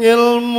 ilmu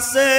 আছে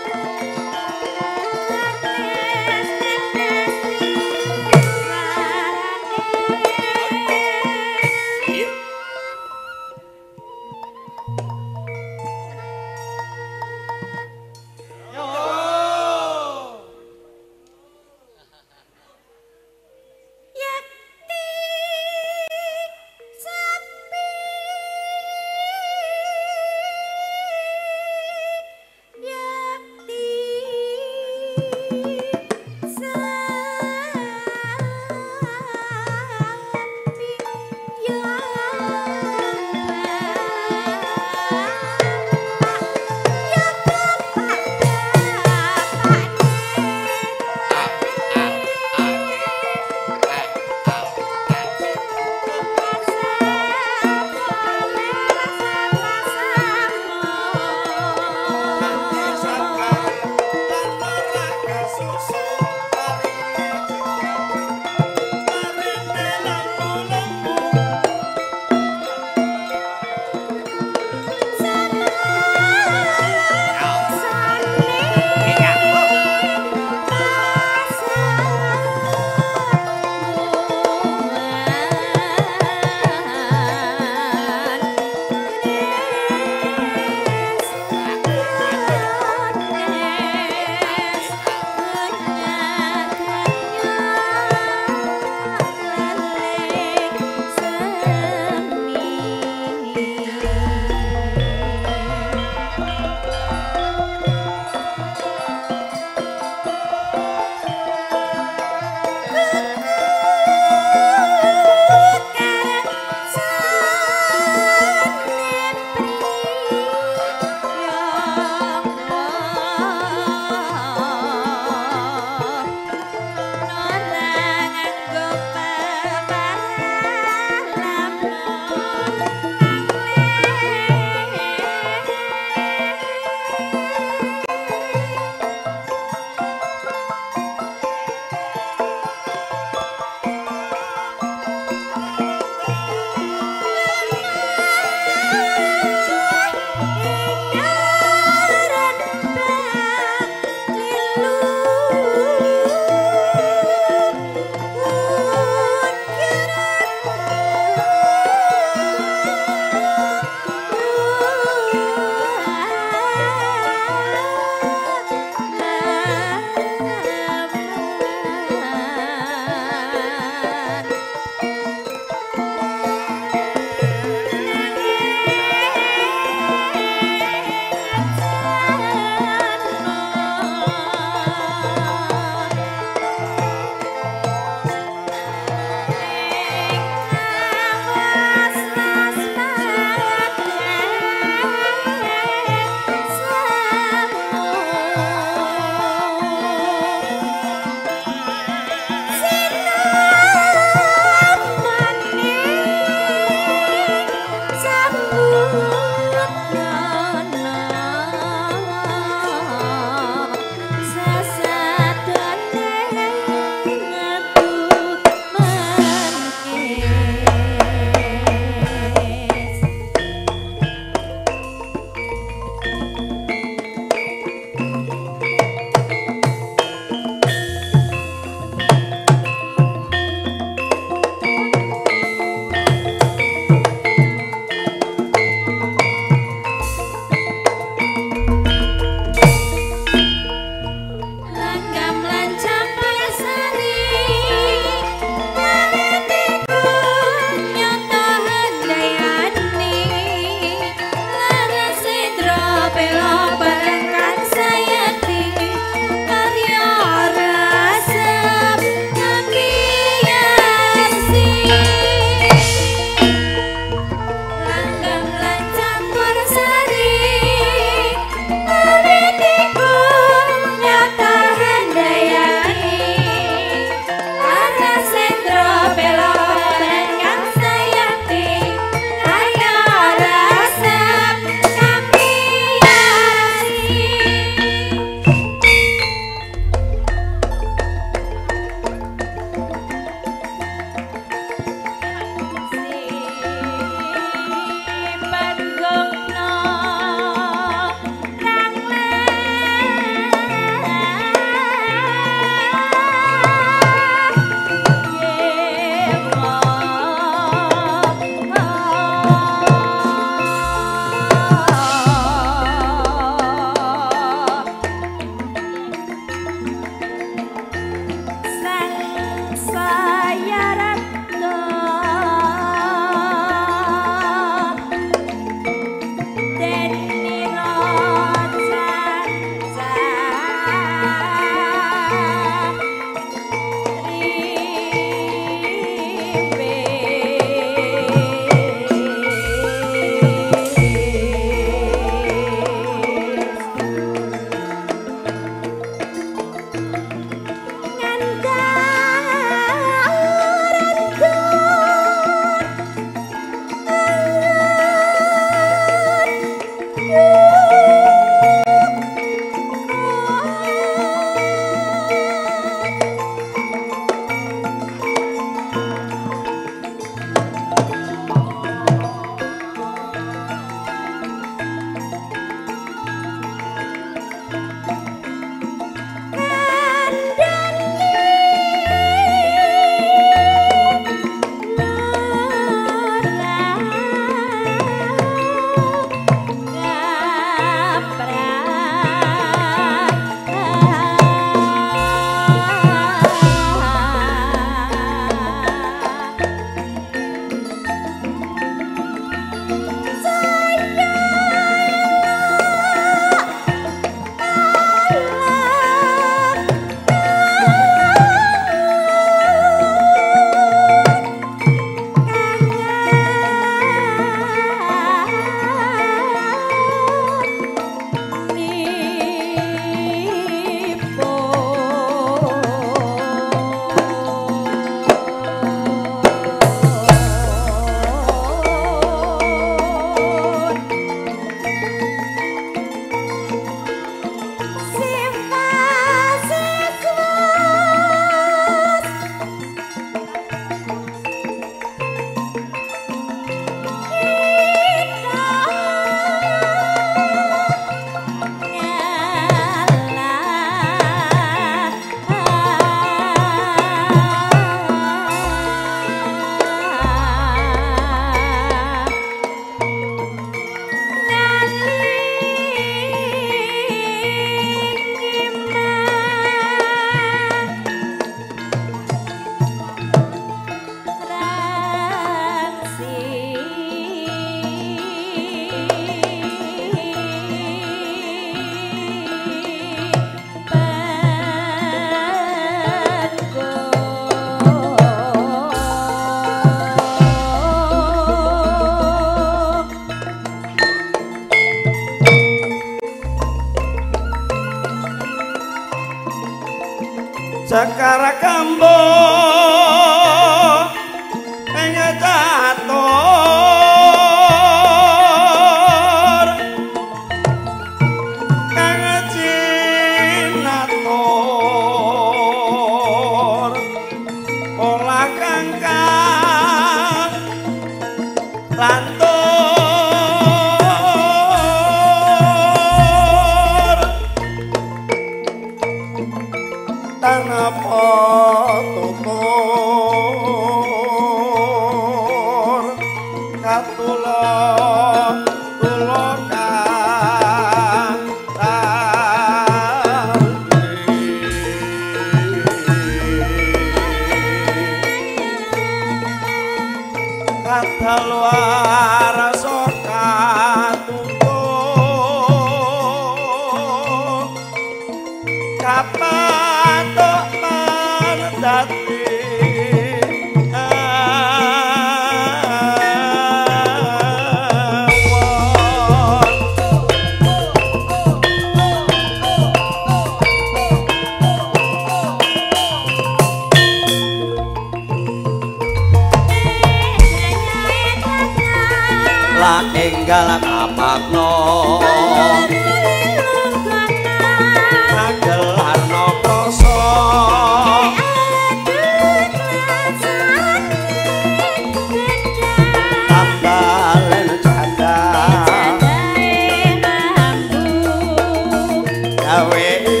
away.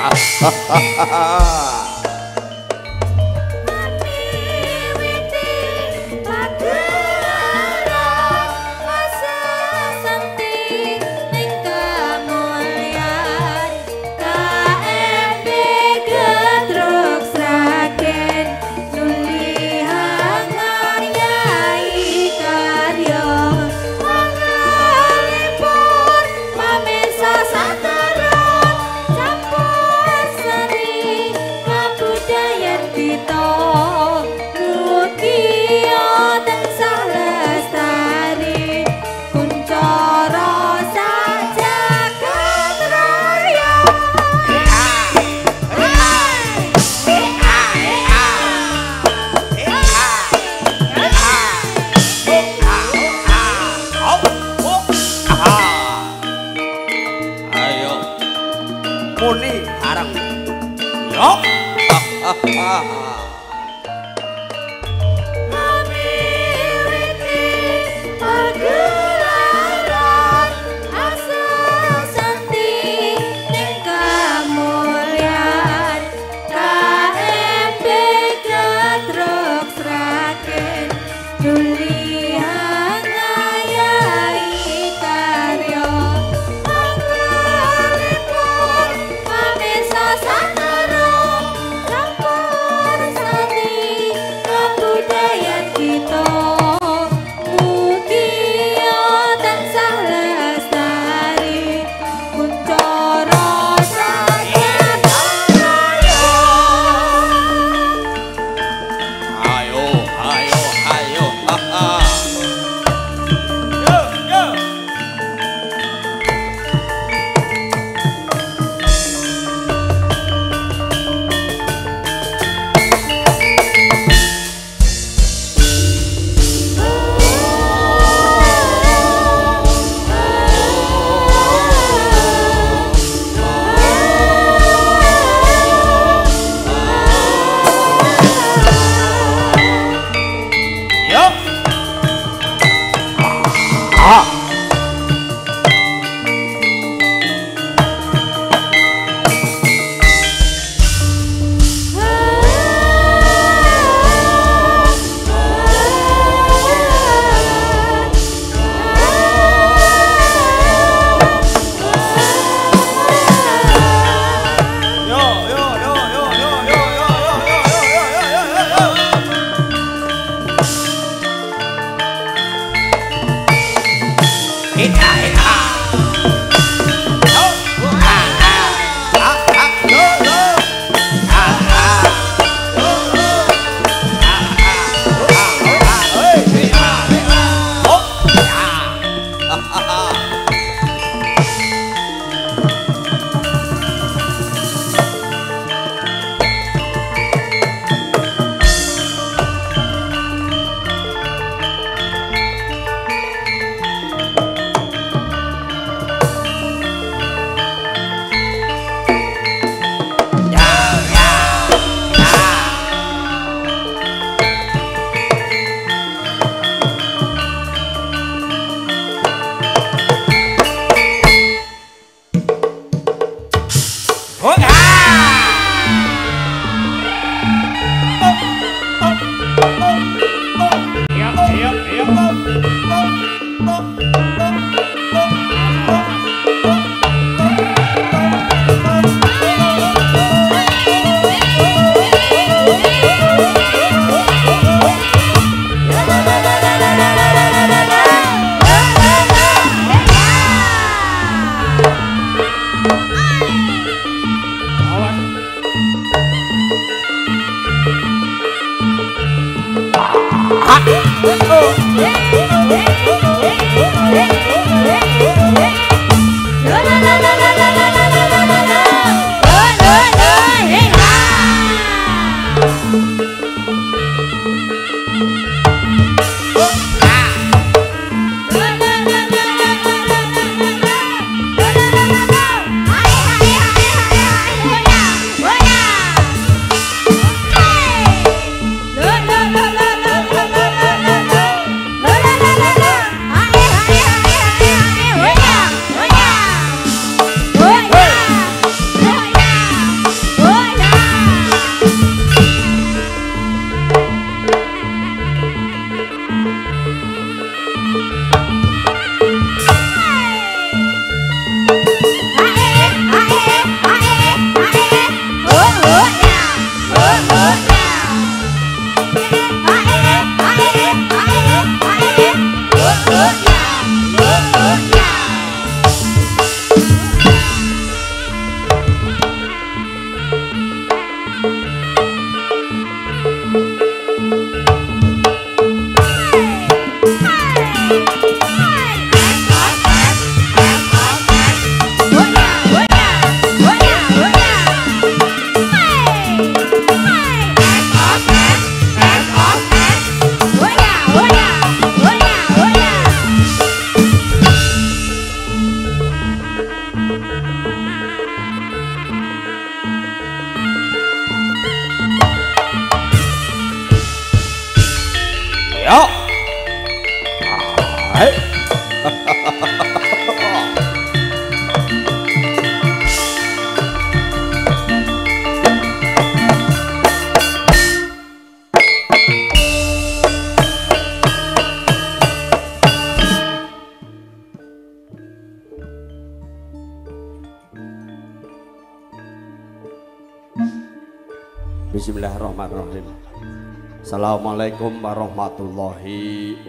Sampun seri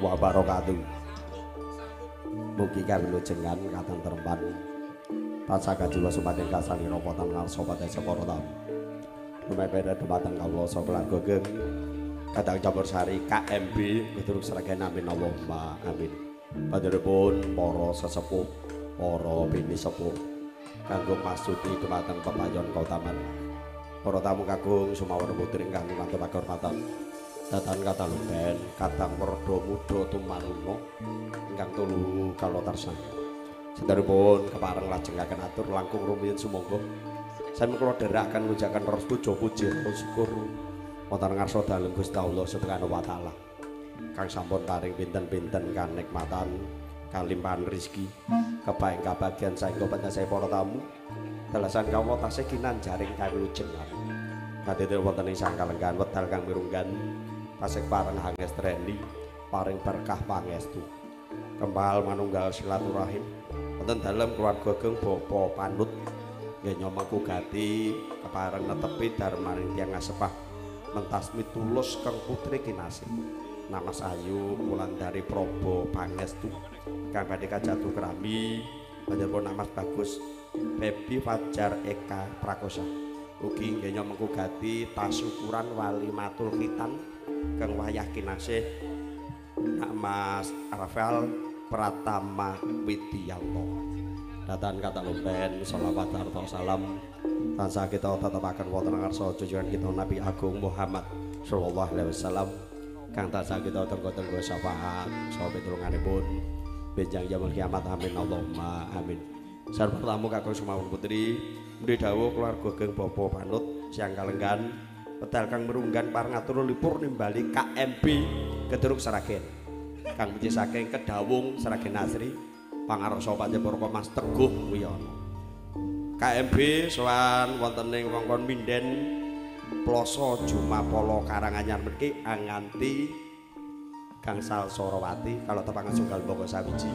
wabarakatuh. Mugi kawilujengan katentrempan tansah kajiwa supaning kasani ropotan ngarsa pate separa tamu. Rumepere dumateng kawula saka gogeng kadang campur sari KMB kuturuk seragen amin Allahumma amin. Panjenenganipun para sesepuh, para bini sepuh kanggo masuti dumateng pepayon kautaman. Para tamu kagung sumawon putri ingkang nuwun pakurmatan. Datan kata lumben, kadang merdo muda tumanuna ingkang tulu kalotarsan. Sedaripun kepareng lajengaken atur langkung rumiyin sumangga. Sami kula dherekaken ngujaken restu puja puji syukur wonten ngarsa dalem Gusti Allah Subhanahu wa taala. Kang sampun paring pinten-pinten kanikmatan kalimpahan rezeki kebaeng kabagyan saengga panjenengan para tamu dalasan kawula tasih kinanjaring kawilujengan. Kadhewe wonten ing sangkalenggan wedal kang mirunggan tasih pareng hangestreni paring berkah pangestu. Kembal manunggal silaturahim. Wonten dalem keluarga geng bapa panut nggih nyomaku gati kepareng netepi darmaning tiyang asepah. Mentasmi tulus kang putri kinasih. Namas Ayu Wulandari Probo Pangestu. Kang badhe kajatu krami panjenengan namas bagus. Bebi Fajar Eka Prakosa. Ugi nggenya mengku gati tasukuran wali matul khitan kang wayah kinasih Nak Mas Rafael Pratama Widiyanto datan kata lumpen sholawat harta salam. Tansah kita tetepaken wonten ngarsa junjungan kita Nabi Agung Muhammad sallallahu alaihi wasallam. Kang tansah kita tenggo-tenggo syafaat saha pitulunganipun benjang jamal kiamat amin. Allahumma amin. Sareng tamu kakung sumawon putri. Mbri dawuh keluarga geng bapa panut siang kalenggan pedal kang merunggan parangatur lipur nimbali KMB Gedruk Seragen kang puji saking Kedawung Seragen Asri pangarsa panjenengan Mas Teguh Wiyono KMB sowan wonten ing wongkon Minden Ploso Jumapolo Karanganyar mriki anganti Gangsal Sorowati kalau tepangan sunggal boko sawiji.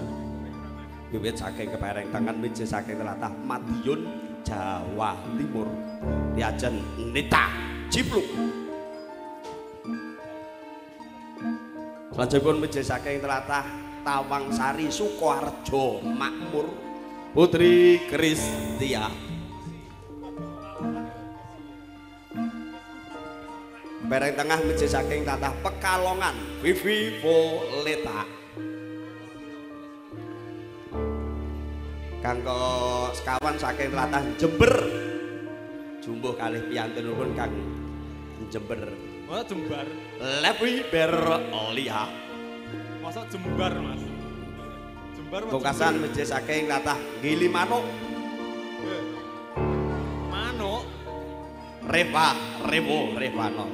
Wiwit saking kepereng tangan miji saking telatah Madiun Jawa Timur. Diajen Nita Cipluk. Selanjutipun miji saking telatah Tawang Sari Sukoharjo Makmur Putri Kristia. Bereng tengah miji saking tatah Pekalongan Vivi Voleta. Kanggo sekawan saking telatah Jember Jumbuh kalih piyantunipun Kang Jember Masa jembar? Levi Berolia Masa jembar, Mas? Jembar apa Pungkasan jember? miji saking tatah Gili Manuk Eh. Manuk? Reva Revo Revano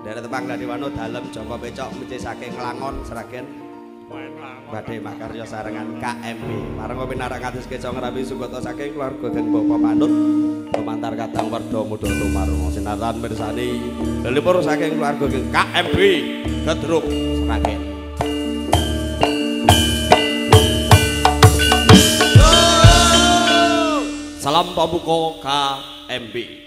Dari tepang Ladiwano dalem Joko Pecok miji saking Langon Seragen. Badhe makarya sarengan KMB. Pareng kopi narak kados keca ngrabi sugata saking keluarga geng Bapak Panut. Lumantar kadang werda muda tumarung sinatan mirsani. Lelipur saking keluarga KMB Gedruk Sragen. Salam pambuka KMB.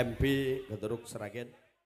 MP